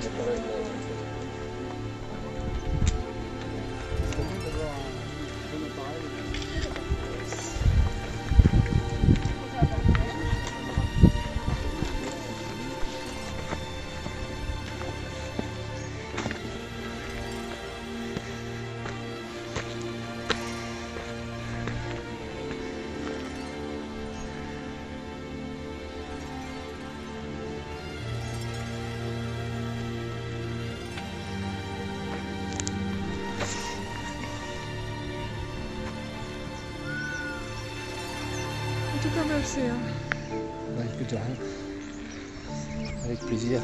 Gracias. Tout cas, merci. hein. Bah, écoute, rien. Avec plaisir.